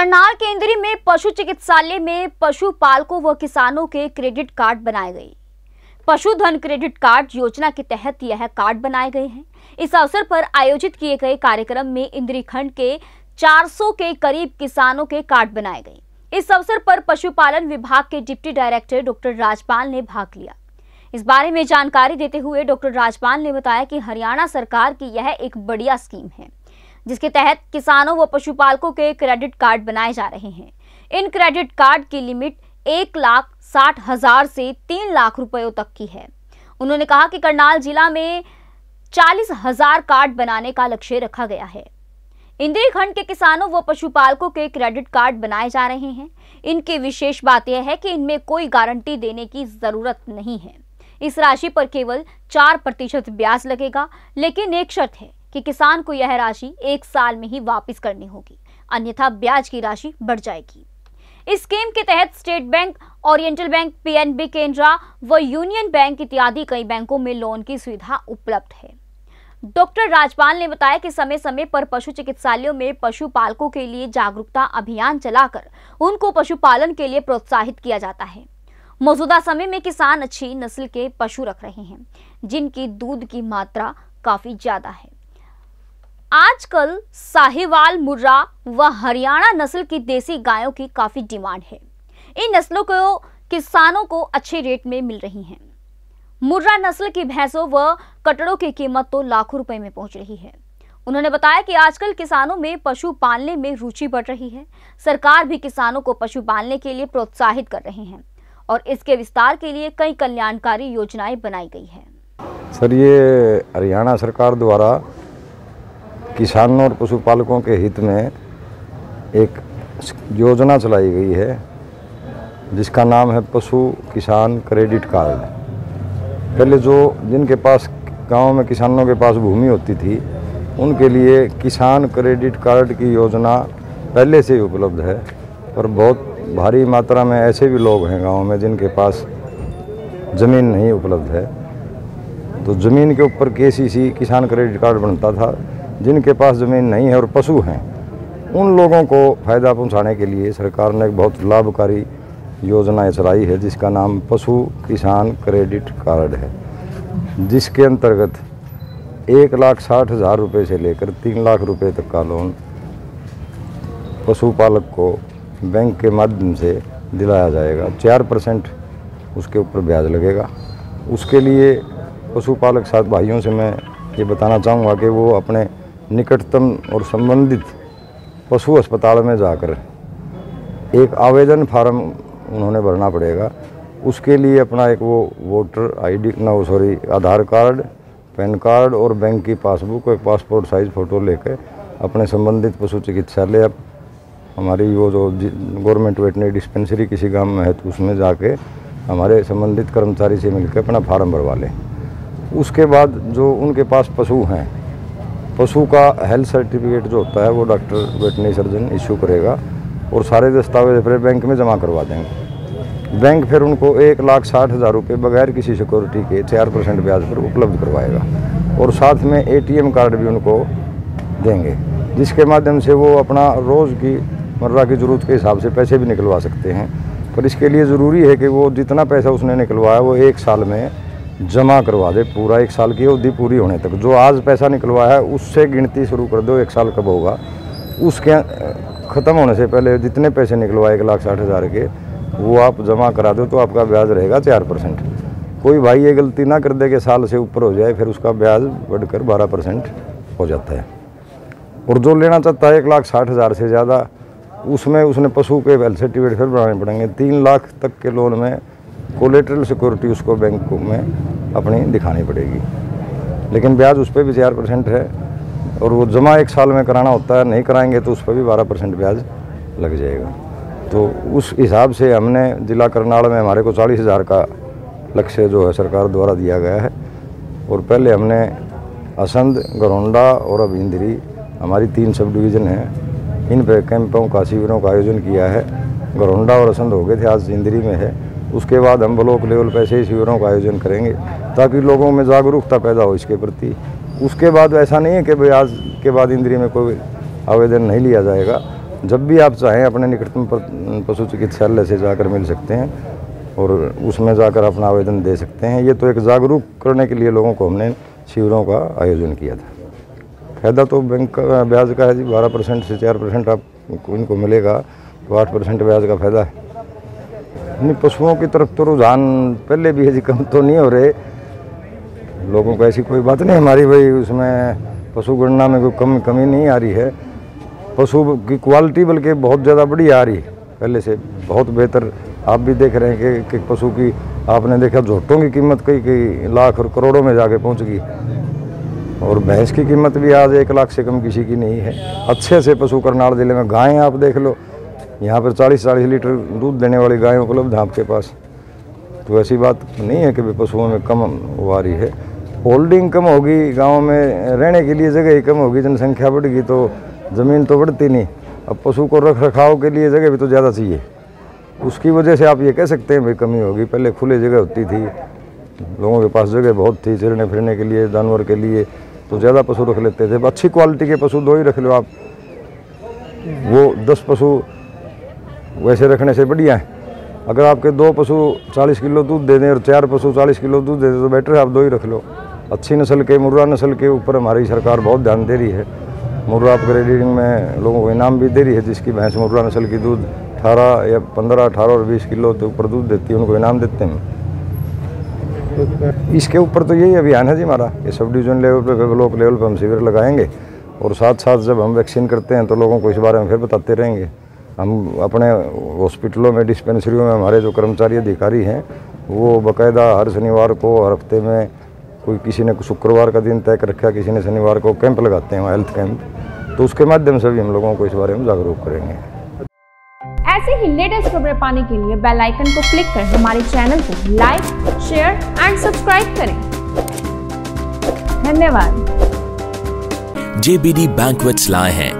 करनाल केंद्रीय में पशु चिकित्सालय में पशुपालकों व किसानों के क्रेडिट कार्ड बनाए गए। पशुधन क्रेडिट कार्ड योजना के तहत यह कार्ड बनाए गए हैं। इस अवसर पर आयोजित किए गए कार्यक्रम में इंद्री खंड के 400 के करीब किसानों के कार्ड बनाए गए। इस अवसर पर पशुपालन विभाग के डिप्टी डायरेक्टर डॉक्टर राजपाल ने भाग लिया। इस बारे में जानकारी देते हुए डॉक्टर राजपाल ने बताया कि हरियाणा सरकार की यह एक बढ़िया स्कीम है। जिसके तहत किसानों व पशुपालकों के क्रेडिट कार्ड बनाए जा रहे हैं। इन क्रेडिट कार्ड की लिमिट एक लाख साठ हज़ार से तीन लाख रुपयों तक की है। उन्होंने कहा कि करनाल जिला में चालीस हज़ार कार्ड बनाने का लक्ष्य रखा गया है। इंद्री खंड के किसानों व पशुपालकों के क्रेडिट कार्ड बनाए जा रहे हैं। इनकी विशेष बात यह है कि इनमें कोई गारंटी देने की ज़रूरत नहीं है। इस राशि पर केवल चार प्रतिशत ब्याज लगेगा, लेकिन एक शर्त है। कि किसान को यह राशि एक साल में ही वापस करनी होगी, अन्यथा ब्याज की राशि बढ़ जाएगी। इस स्कीम के तहत state bank, oriental bank, PNB, केंद्रा व यूनियन बैंक इत्यादि कई बैंकों में लोन की सुविधा उपलब्ध है। डॉक्टर राजपाल ने बताया कि समय समय पर पशु चिकित्सालयों में पशुपालकों के लिए जागरूकता अभियान चलाकर उनको पशुपालन के लिए प्रोत्साहित किया जाता है। मौजूदा समय में किसान अच्छी नस्ल के पशु रख रहे हैं, जिनकी दूध की मात्रा काफ़ी ज़्यादा है। आजकल साहिवाल, मुर्रा व हरियाणा नस्ल की देसी गायों की काफ़ी डिमांड है। इन नस्लों को, किसानों को अच्छे रेट में मिल रही हैं। मुर्रा नस्ल की भैंसों व कटड़ों की कीमत तो लाखों रुपए में पहुँच रही है। उन्होंने बताया कि आजकल किसानों में पशु पालने में रुचि बढ़ रही है। सरकार भी किसानों को पशु पालने के लिए प्रोत्साहित कर रहे हैं और इसके विस्तार के लिए कई कल्याणकारी योजनाएँ बनाई गई है। सर, ये हरियाणा सरकार द्वारा किसानों और पशुपालकों के हित में एक योजना चलाई गई है, जिसका नाम है पशु किसान क्रेडिट कार्ड। पहले जो जिनके पास गाँव में किसानों के पास भूमि होती थी, उनके लिए किसान क्रेडिट कार्ड की योजना पहले से ही उपलब्ध है, और बहुत भारी मात्रा में ऐसे भी लोग हैं गाँव में जिनके पास ज़मीन नहीं उपलब्ध है। तो ज़मीन के ऊपर के किसान क्रेडिट कार्ड बनता था जिनके पास ज़मीन नहीं है और पशु हैं, उन लोगों को फ़ायदा पहुँचाने के लिए सरकार ने एक बहुत लाभकारी योजना चलाई है, जिसका नाम पशु किसान क्रेडिट कार्ड है। जिसके अंतर्गत एक लाख साठ हज़ार रुपये से लेकर तीन लाख रुपए तक का लोन पशुपालक को बैंक के माध्यम से दिलाया जाएगा। चार परसेंट उसके ऊपर ब्याज लगेगा। उसके लिए पशुपालक साथ भाइयों से मैं ये बताना चाहूँगा कि वो अपने निकटतम और संबंधित पशु अस्पताल में जाकर एक आवेदन फार्म उन्होंने भरना पड़ेगा। उसके लिए अपना एक वो वोटर आईडी, ना, sorry, Aadhaar card, PAN card और बैंक की पासबुक और पासपोर्ट साइज़ फ़ोटो लेकर अपने संबंधित पशु चिकित्सालय हमारी वो जो गवर्नमेंट वेटनरी डिस्पेंसरी किसी गाँव में है तो उसमें जाके हमारे संबंधित कर्मचारी से मिलकर अपना फार्म भरवा लें। उसके बाद जो उनके पास पशु हैं पशु का हेल्थ सर्टिफिकेट जो होता है, वो डॉक्टर वेटनरी सर्जन इशू करेगा और सारे दस्तावेज़ फिर बैंक में जमा करवा देंगे। बैंक फिर उनको एक लाख साठ हज़ार रुपये बगैर किसी सिक्योरिटी के चार परसेंट ब्याज पर उपलब्ध करवाएगा और साथ में एटीएम कार्ड भी उनको देंगे, जिसके माध्यम से वो अपना रोज़ की मर्रा की ज़रूरत के हिसाब से पैसे भी निकलवा सकते हैं। पर इसके लिए ज़रूरी है कि वो जितना पैसा उसने निकलवाया, वो एक साल में जमा करवा दे, पूरा एक साल की अवधि पूरी होने तक। जो आज पैसा निकलवाया है, उससे गिनती शुरू कर दो, एक साल कब होगा। उसके, ख़त्म होने से पहले जितने पैसे निकलवाए, एक लाख साठ हज़ार के, वो आप जमा करा दो तो आपका ब्याज रहेगा चार परसेंट। कोई भाई ये गलती ना कर दे कि साल से ऊपर हो जाए, फिर उसका ब्याज बढ़कर बारह परसेंट हो जाता है। और जो लेना चाहता है, एक लाख साठ हज़ार से ज़्यादा, उसमें उसने पशु के हेल्थ सर्टिफिकेट फिर बनाने पड़ेंगे। तीन लाख तक के लोन में कोलेट्रल सिक्योरिटी उसको बैंक में अपनी दिखानी पड़ेगी। लेकिन ब्याज उस पर भी चार परसेंट है और वो जमा एक साल में कराना होता है, नहीं कराएँगे तो उस पर भी बारह परसेंट ब्याज लग जाएगा। तो उस हिसाब से हमने जिला करनाल में हमारे को चालीस हज़ार का लक्ष्य जो है सरकार द्वारा दिया गया है। और पहले हमने असंध, गरौंडा और अब इंद्री, हमारी तीन सब डिवीज़न हैं। इन पे कैंपों का शिविरों का आयोजन किया है। गरौंडा और असंध हो गए थे, आज इंद्री में है। उसके बाद हम ब्लॉक लेवल पर ऐसे शिविरों का आयोजन करेंगे ताकि लोगों में जागरूकता पैदा हो इसके प्रति। उसके बाद ऐसा नहीं है कि भाई आज के बाद इंद्री में कोई आवेदन नहीं लिया जाएगा। जब भी आप चाहें अपने निकटतम पशु चिकित्सालय से जाकर मिल सकते हैं और उसमें जाकर अपना आवेदन दे सकते हैं। ये तो एक जागरूक करने के लिए लोगों को हमने शिविरों का आयोजन किया था। फ़ायदा तो बैंक का ब्याज का है जी, बारह परसेंट से चार परसेंट आप इनको मिलेगा तो आठ परसेंट ब्याज का फ़ायदा है। नहीं पशुओं की तरफ़ तो रुझान पहले भी है कम तो नहीं हो रहे। लोगों को ऐसी कोई बात नहीं हमारी भाई उसमें पशु गणना में कोई कमी कमी नहीं आ रही है। पशु की क्वालिटी बल्कि बहुत ज़्यादा बढ़िया आ रही है। पहले से बहुत बेहतर आप भी देख रहे हैं कि, कि पशु की आपने देखा झोटों की कीमत कई कई लाख और करोड़ों में जाके पहुँच गई। और भैंस की कीमत भी आज एक लाख से कम किसी की नहीं है। अच्छे से पशु करनाल ज़िले में गायें आप देख लो। यहाँ पर 40-40 लीटर दूध देने वाली गायें उपलब्ध हैं आपके पास। तो ऐसी बात नहीं है कि पशुओं में कम आ रही है। होल्डिंग कम होगी, गाँव में रहने के लिए जगह ही कम होगी, जनसंख्या बढ़ेगी तो ज़मीन तो बढ़ती नहीं। अब पशु को रख रखाव के लिए जगह भी तो ज़्यादा चाहिए। उसकी वजह से आप ये कह सकते हैं भाई कमी होगी। पहले खुले जगह होती थी, लोगों के पास जगह बहुत थी चरने फिरने के लिए, जानवर के लिए तो ज़्यादा पशु रख लेते थे। अच्छी क्वालिटी के पशु दो ही रख लो आप। वो दस पशु वैसे रखने से बढ़िया है। अगर आपके दो पशु 40 किलो दूध दे दें और चार पशु 40 किलो दूध दे दें तो बेटर है, आप दो ही रख लो। अच्छी नस्ल के, मुर्रा नस्ल के ऊपर हमारी सरकार बहुत ध्यान दे रही है। मुर्रा अपग्रेडिंग में लोगों को इनाम भी दे रही है, जिसकी भैंस मुर्रा नस्ल की दूध अठारह या पंद्रह, अठारह और बीस किलो के ऊपर दूध देती है, उनको इनाम देते हैं। इसके ऊपर तो यही अभियान है जी हमारा ये सब डिवीज़न लेवल पर ब्लॉक लेवल पर हम शिविर लगाएँगे, और साथ साथ जब हम वैक्सीन करते हैं तो लोगों को इस बारे में फिर बताते रहेंगे। हम अपने हॉस्पिटलों में डिस्पेंसरियों में हमारे जो कर्मचारी अधिकारी हैं वो बाकायदा हर शनिवार को हर हफ़्ते में कोई किसी ने शुक्रवार का दिन तय कर रखा किसी ने शनिवार को कैंप लगाते हैं हेल्थ कैंप तो उसके माध्यम से भी हम लोगों को इस बारे में जागरूक करेंगे। ऐसे ही लेटेस्ट खबरें पाने के लिए बेल आइकन को क्लिक कर हमारे चैनल को लाइक शेयर एंड सब्सक्राइब करें। धन्यवाद। JBD Banquets lie हैं।